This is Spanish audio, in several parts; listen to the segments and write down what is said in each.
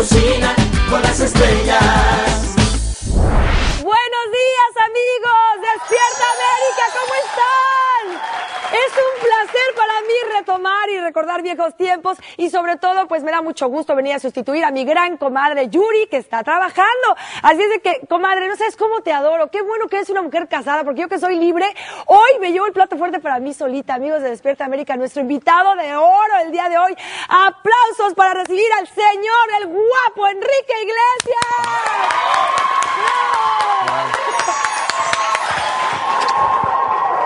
cocina con las estrellas. Retomar y recordar viejos tiempos y sobre todo pues me da mucho gusto venir a sustituir a mi gran comadre Yuri que está trabajando. Así es de que, comadre, no sabes cómo te adoro, qué bueno que eres una mujer casada porque yo que soy libre, hoy me llevo el plato fuerte para mí solita, amigos de Despierta América, nuestro invitado de oro el día de hoy. Aplausos para recibir al señor, el guapo Enrique Iglesias.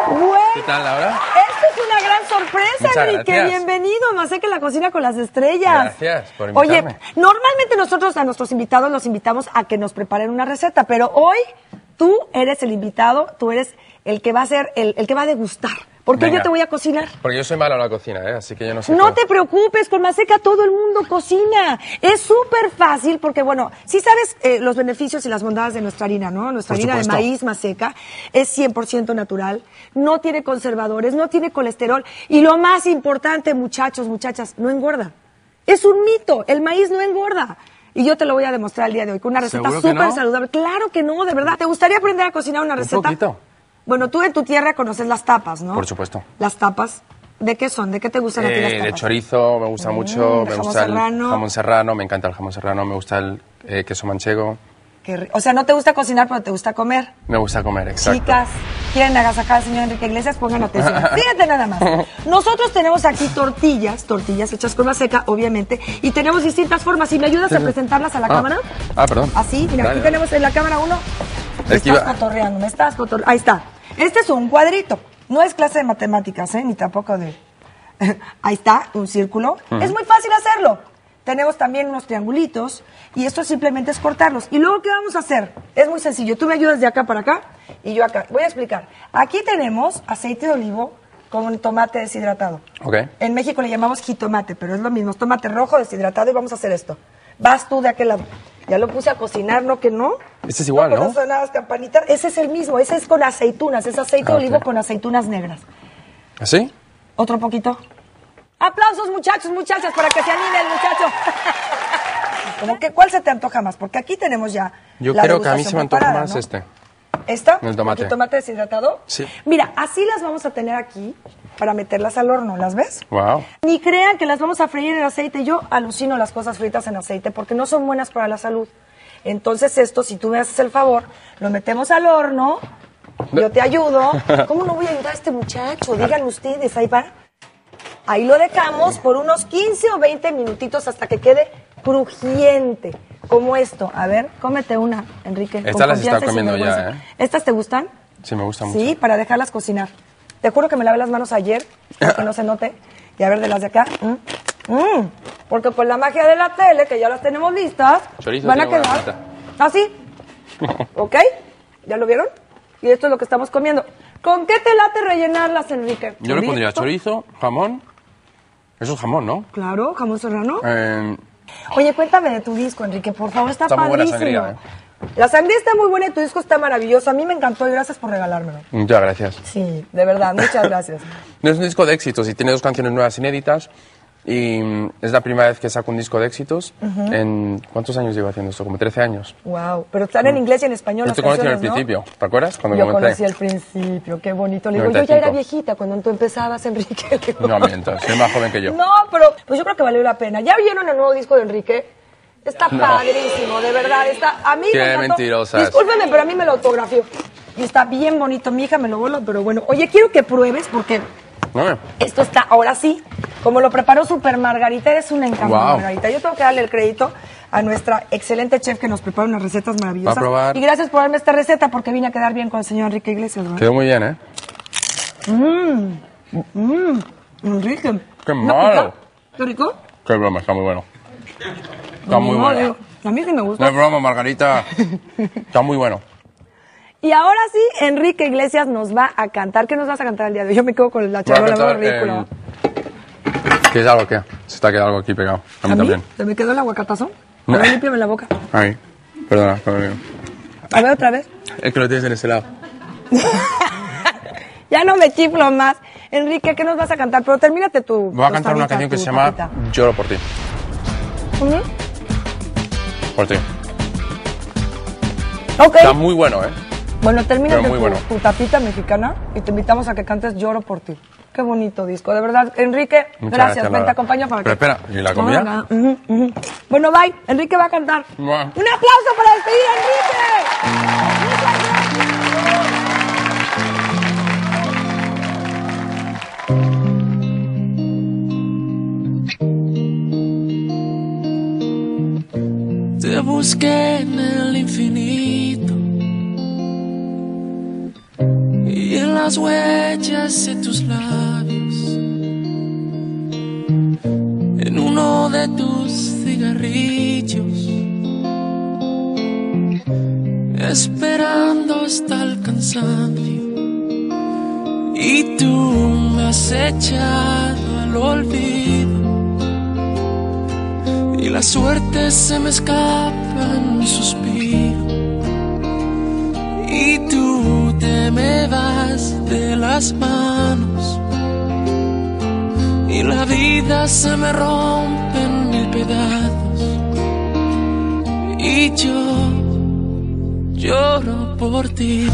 Bueno, ¿Qué tal, Laura? esto es una gran sorpresa, Enrique. Bienvenido Más que la cocina con las estrellas. Gracias por Oye, invitarme. normalmente nosotros a nuestros invitados los invitamos a que nos preparen una receta, pero hoy tú eres el invitado, tú eres el que va a ser, el, el que va a degustar. Porque Venga. yo te voy a cocinar. Porque yo soy malo en la cocina, ¿eh? Así que yo no sé. No cómo. te preocupes, con Maseca todo el mundo cocina. Es súper fácil porque, bueno, si sabes eh, los beneficios y las bondades de nuestra harina, ¿no? Nuestra Por harina de maíz Maseca es 100% natural, no tiene conservadores, no tiene colesterol y lo más importante, muchachos, muchachas, no engorda. Es un mito, el maíz no engorda. Y yo te lo voy a demostrar el día de hoy con una receta ¿Seguro que súper no? saludable. Claro que no, de verdad. ¿Te gustaría aprender a cocinar una Un receta? poquito. Bueno, tú en tu tierra conoces las tapas, ¿no? Por supuesto. Las tapas. ¿De qué son? ¿De qué te gustan a ti las Eh, tapas? de chorizo me gusta mucho, de me jamón gusta serrano. el jamón serrano, me encanta el jamón serrano, me gusta el eh, queso manchego, Qué o sea, no te gusta cocinar, pero te gusta comer. me gusta comer, exacto. Chicas, quieren agasajar al señor Enrique Iglesias, pongan atención. Fíjate nada más. Nosotros tenemos aquí tortillas, tortillas hechas con seca, obviamente, y tenemos distintas formas. ¿Y me ayudas a presentarlas a la Ah. cámara? Ah, perdón. Así, mira, aquí tenemos en la cámara uno. Me estás cotorreando, me estás cotorreando. Ahí está. Este es un cuadrito. No es clase de matemáticas, ¿eh? Ni tampoco de... Ahí está, un círculo. Es muy fácil hacerlo. Tenemos también unos triangulitos y esto simplemente es cortarlos. ¿Y luego qué vamos a hacer? Es muy sencillo. Tú me ayudas de acá para acá y yo acá. Voy a explicar. Aquí tenemos aceite de olivo con tomate deshidratado. Ok. En México le llamamos jitomate, pero es lo mismo. Es tomate rojo deshidratado y vamos a hacer esto. Vas tú de aquel lado. Ya lo puse a cocinar, ¿no que no? Este es igual, con ¿no? las campanitas. Ese es el mismo. Ese es con aceitunas. Es aceite Ah, de olivo ok. con aceitunas negras. ¿Así? Otro poquito. Aplausos, muchachos, muchachas, para que se anime el muchacho. Como que, ¿cuál se te antoja más? Porque aquí tenemos ya. Yo la creo que a mí se me antoja más ¿no? este. ¿Esta? El tomate. ¿El tomate deshidratado? Sí. Mira, así las vamos a tener aquí para meterlas al horno, ¿las ves? Wow. Ni crean que las vamos a freír en aceite. Yo alucino las cosas fritas en aceite porque no son buenas para la salud. Entonces esto, si tú me haces el favor, lo metemos al horno, yo te ayudo. ¿Cómo no voy a ayudar a este muchacho? Díganme ustedes, ahí va. Ahí lo dejamos por unos 15 o 20 minutitos hasta que quede crujiente, como esto. A ver, cómete una, Enrique. con Estas las confianza está comiendo ya. ¿eh? ¿Estas te gustan? Sí, me gusta mucho. Sí, para dejarlas cocinar. Te juro que me lavé las manos ayer, para que no se note. Y a ver, de las de acá. mm, mm, porque con la magia de la tele, que ya las tenemos listas, Chorizo van a quedar así. ¿Ok? ¿Ya lo vieron? Y esto es lo que estamos comiendo. ¿Con qué te late rellenarlas, Enrique? Yo le pondría ¿Chorizo? chorizo, jamón. Eso es jamón, ¿no? Claro, jamón serrano. Eh, Oye, cuéntame de tu disco, Enrique, por favor, está, Está muy buena padrísimo. sangría, ¿eh? La sangría está muy buena y tu disco está maravilloso. A mí me encantó y gracias por regalármelo. muchas gracias. Sí, de verdad, muchas gracias. Es un disco de éxitos y tiene dos canciones nuevas inéditas. Y mm, es la primera vez que saco un disco de éxitos. en ¿Cuántos años llevo haciendo esto? Como 13 años. Wow, pero están en inglés y en español Yo te conocí al ¿no? principio, ¿te acuerdas? Cuando Yo comencé. conocí al principio, qué bonito. Le digo, yo ya 95. era viejita cuando tú empezabas, Enrique. Digo, No mientas, soy más joven que yo. No, pero pues yo creo que valió la pena. ¿Ya vieron el nuevo disco de Enrique? Está No. padrísimo, de verdad. Está, a mí Qué me encantó. mentirosas. Discúlpeme, pero a mí me lo autografió. Y está bien bonito. Mi hija me lo voló, pero bueno. Oye, quiero que pruebes porque No, esto está, ahora sí, como lo preparó Super Margarita, eres una encanto, Guau. Margarita. Yo tengo que darle el crédito a nuestra excelente chef que nos prepara unas recetas maravillosas. Va a probar. Y gracias por darme esta receta porque vine a quedar bien con el señor Enrique Iglesias. ¿verdad? quedó muy bien, ¿eh? Mmm, Enrique. Qué ¿No malo. ¿Qué rico? Qué broma, está muy bueno. Está muy No, bueno. A mí sí me No gusta. es broma, Margarita. Está muy bueno. Y ahora sí, Enrique Iglesias nos va a cantar. ¿Qué nos vas a cantar el día de hoy? Yo me quedo con la charola, muy ridícula. eh, ¿Qué es algo qué? Se está quedando algo aquí pegado. A mí ¿A mí? también. ¿Se me quedó el aguacatazo? No. A ver, límpiame la boca. Ahí. Perdona, perdona. A ver, otra vez. Es que lo tienes en ese lado. Ya no me chiflo más. Enrique, ¿qué nos vas a cantar? Pero termínate tu. Voy a cantar una canción que se llama papita. Lloro por ti. Ujú. Por ti. Ok. Está muy bueno, ¿eh? Bueno, termina tu, bueno. tu tapita mexicana y te invitamos a que cantes Lloro por ti. Qué bonito disco, de verdad. Enrique, Muchas gracias. gracias, Ven, te acompaño para Pero que... espera, ¿y la comida? Ah, ujú, ujú. Bueno, bye. Enrique va a cantar. Buah. ¡Un aplauso para despedir a Enrique! Muchas gracias. Te busqué en el infinito las huellas de tus labios, en uno de tus cigarrillos, esperando hasta el cansancio. Y tú me has echado al olvido. Y la suerte se me escapa en un suspiro. Y tú te me vas de las manos. Y la vida se me rompe en mil pedazos. Y yo lloro por ti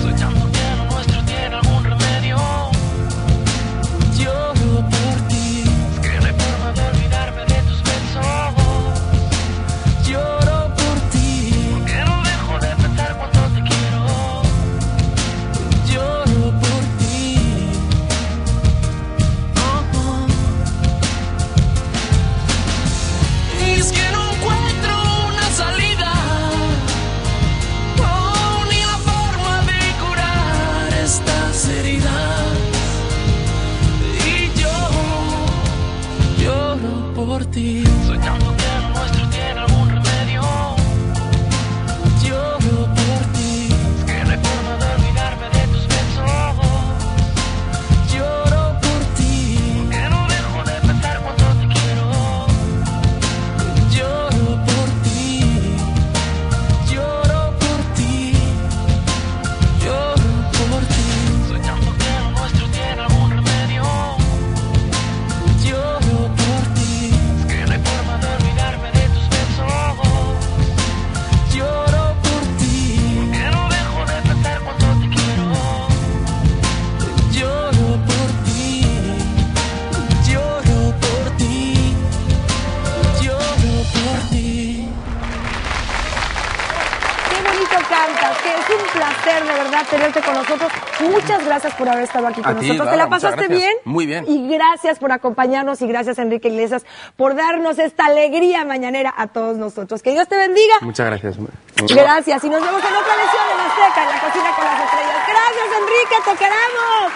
verdad tenerte con nosotros. Muchas gracias por haber estado aquí con A ti, nosotros. ¿Te la pasaste bien? Muy bien. Y gracias por acompañarnos y gracias Enrique Iglesias por darnos esta alegría mañanera a todos nosotros. Que Dios te bendiga. Muchas gracias. Gracias y nos vemos en otra edición de Azteca, en la cocina con las estrellas. Gracias Enrique, te queramos.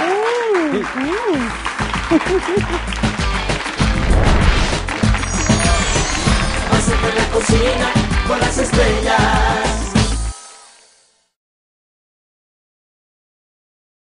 Mm, mm. En la cocina con las estrellas.